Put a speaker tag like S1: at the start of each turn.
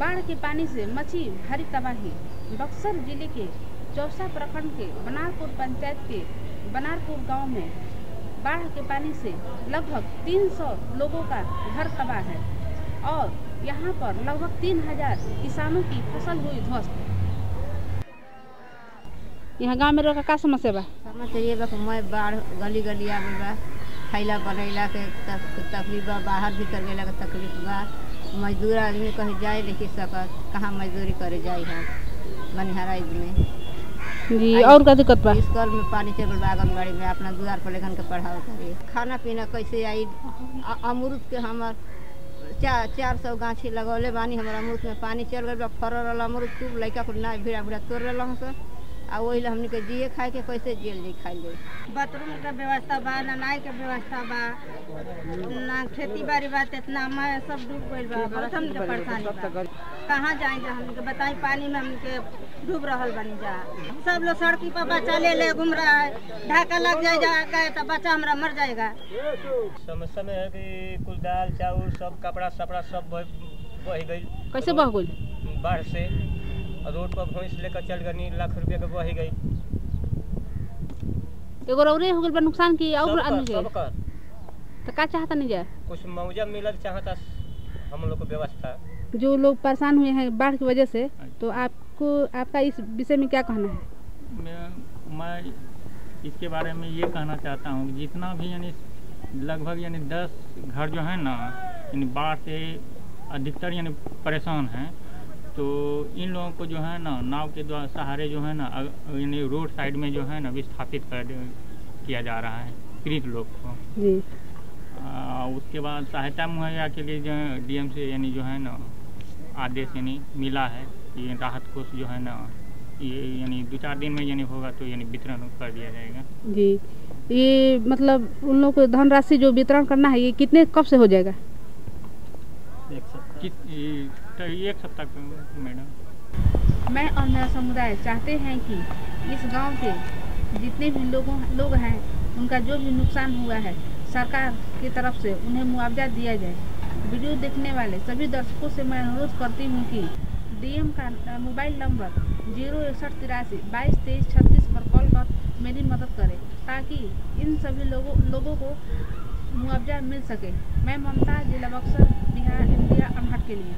S1: बाढ़ के पानी से मची भारी तबाही। बक्सर ज़िले के चौसा प्रखंड के बनारपुर पंचायत के बनारपुर गाँव में बाढ़ के पानी से लगभग 300 लोगों का घर तबाह है और यहाँ पर लगभग 3000 किसानों की फ़सल हुई ध्वस्त। यहाँ गाँव में रह का समस्या बा?
S2: समझ ये बा मैं बाढ़ गली गली आ गइल बा खैला बनैला के तकलीफ़ बा, बाहर भीतर के तकलीफ़ बा। मजदूर आदमी कहीं जाए नहीं सकत कहाँ मजदूरी करे जाई हम मनिहारा में।
S1: जी और का दिक्कत बा
S2: स्कूल में पानी चल बा आंगनबाड़ी में अपना दुआर पर लेखन के पढ़ाओ करे खाना पीना कैसे आई? अमरूद के हमर चार चार सौ गाछी लगौले बानी हमर अमरूद में पानी चल फरल रहल अमरूद खूब लइका कुल ना भिड़ा भिड़ा तोड़ लेलहुँ से आ वही ला हमनी के जिए खाए के कैसे जेल जी खाई जाई
S3: बाथरूम के व्यवस्था बा ना नाई के व्यवस्था बा ना खेती बाड़ी बा त इतना मैं सब डूब गइल बा बहुत हमनी परेशानी कहाँ जाए जा हमनी के बताई पानी में हमनी के डूब रहल बनी जा। सब लोग सड़की पर बच्चा ले ले घूम रहा है ढाका लग जाए जा तो बच्चा हमारा मर जाएगा
S4: समस्या में है कि कुल दाल चाउर सब कपड़ा सपड़ा सब बह गई
S1: कैसे बह गइल
S4: बाढ़ से। और रोड पर भैंस लेकर चल गई लाख रुपया के बह गई।
S1: एगो रौरे हो गइल बा नुकसान की और आदमी के
S4: सबकर
S1: तो का चाहता नहीं जाए
S4: कुछ मुआवजा मिलल चाहता हम लोग को व्यवस्था।
S1: जो लोग परेशान हुए हैं बाढ़ की वजह से तो आपको आपका इस विषय में क्या कहना है?
S5: मैं मैं इसके बारे में ये कहना चाहता हूँ जितना भी यानी लगभग यानी दस घर जो है ना यानी बाढ़ से अधिकतर यानी परेशान हैं तो इन लोगों को जो है ना नाव के द्वारा सहारे जो है ना यानी रोड साइड में जो है ना विस्थापित कर किया जा रहा है पीड़ित लोग को।
S1: जी।
S5: आ, उसके बाद सहायता मुहैया के लिए जो है डीएम से यानी जो है ना आदेश यानी मिला है कि राहत कोष जो है ना ये यानी दो चार दिन में यानी होगा तो यानी वितरण कर दिया जाएगा।
S1: जी। ये मतलब उन लोगों को धनराशि जो वितरण करना है ये कितने कब से हो जाएगा?
S5: एक सप्ताह मैडम।
S1: मैं और मेरा समुदाय चाहते हैं कि इस गाँव के जितने भी लोगों, लोग हैं, उनका जो भी नुकसान हुआ है, सरकार की तरफ़ से उन्हें मुआवजा दिया जाए। वीडियो देखने वाले सभी दर्शकों से मैं अनुरोध करती हूँ कि डीएम का मोबाइल नंबर ज़ीरो इकसठ तिरासी बाईस तेईस छत्तीस पर कॉल कर मेरी मदद करें, ताकि इन सभी लोगों लोगों को मुआवजा मिल सके। मैं ममता, जिला बक्सर, बिहार, इंडिया अनहट के लिए।